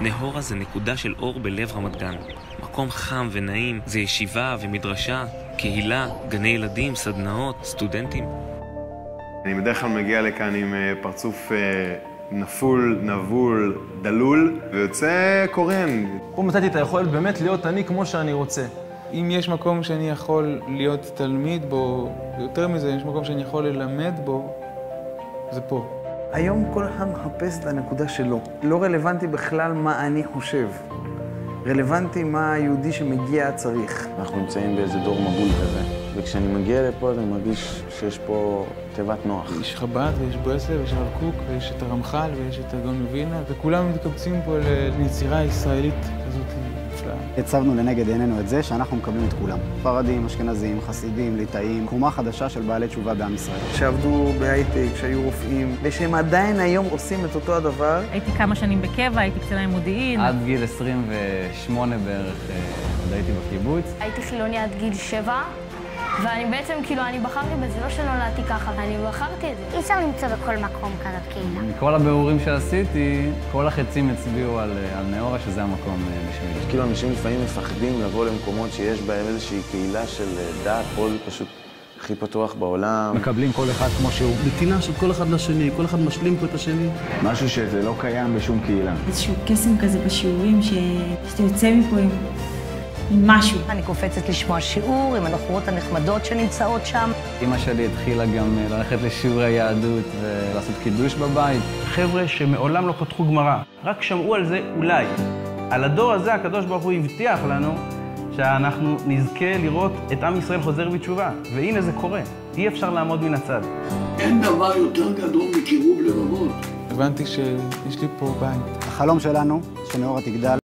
נהורה זה נקודה של אור בלב רמת גן. מקום חם ונעים, זה ישיבה ומדרשה, קהילה, גני ילדים, סדנאות, סטודנטים. אני בדרך כלל מגיע לכאן עם אה, פרצוף אה, נפול, נבול, דלול, ויוצא קורן. פה מצאתי את היכולת באמת להיות אני כמו שאני רוצה. אם יש מקום שאני יכול להיות תלמיד בו, ויותר מזה, יש מקום שאני יכול ללמד בו, זה פה. היום כל אחד מחפש את הנקודה שלו. לא רלוונטי בכלל מה אני חושב. רלוונטי מה היהודי שמגיע צריך. אנחנו נמצאים באיזה דור מבול כזה, וכשאני מגיע לפה אני מרגיש שיש פה תיבת נוח. יש חב"ד ויש ברסלב ויש הרב קוק ויש את הרמח"ל ויש את הגאון מווילנה, וכולם מתקבצים פה ליצירה ישראלית כזאת נפלאה. הצבנו לנגד עינינו את זה שאנחנו מקבלים את כולם. ספרדים, אשכנזים, חסידים, ליטאים, תקומה חדשה של בעלי תשובה בעם ישראל. שעבדו בהייטק, שהיו רופאים, ושהם עדיין היום עושים את אותו הדבר. הייתי כמה שנים בקבע, הייתי קצינה עם מודיעין. עד גיל 28 בערך אה, עוד הייתי בקיבוץ. הייתי חילוני עד גיל 7, ואני בעצם, כאילו, אני בחרתי בזה, לא שנולדתי ככה, אני בחרתי את זה. אי אפשר למצוא בכל מקום כזאת קהילה. מכל הבירורים שעשיתי, כל החצים הצביעו על, אה, על נאורה, שזה המקום אה, בשבילי. כאילו אנשים לפעמים מפחדים לבוא למקומות שיש בהם איזושהי קהילה של דת, פה זה פשוט הכי פתוח בעולם. מקבלים כל אחד כמו שהוא. נתינה של כל אחד לשני, כל אחד משלים פה את השני. משהו שזה לא קיים בשום קהילה. איזשהו קסם כזה בשיעורים, ש... שאתה יוצא מפה עם... עם משהו. אני קופצת לשמוע שיעור עם הבחורות הנחמדות שנמצאות שם. אמא שלי התחילה גם ללכת לשיעורי יהדות ולעשות קידוש בבית. חבר'ה שמעולם לא פתחו גמרא, רק שמעו על זה אולי. על הדור הזה הקדוש ברוך הוא הבטיח לנו שאנחנו נזכה לראות את עם ישראל חוזר בתשובה. והנה זה קורה, אי אפשר לעמוד מן הצד. אין דבר יותר גדול מקירוב לבבות. הבנתי שיש לי פה בית. החלום שלנו, שנאורה תגדל.